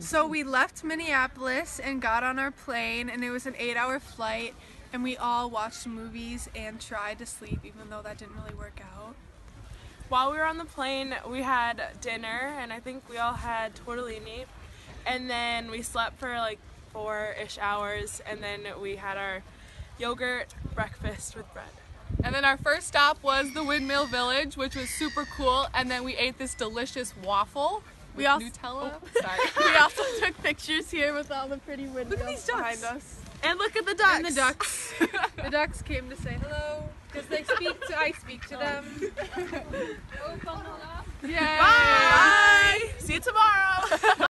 So we left Minneapolis and got on our plane, and it was an eight hour flight. And we all watched movies and tried to sleep, even though that didn't really work out. While we were on the plane, we had dinner, and I think we all had tortellini. And then we slept for like four ish hours, and then we had our yogurt breakfast with bread. And then our first stop was the Windmill Village, which was super cool. And then we ate this delicious waffle with We also- Nutella. Oh, Sorry. we also took pictures here with all the pretty windmills these behind us. And look at the ducks! And the ducks. the ducks came to say hello because they speak to. I speak to them. Oh, Yay!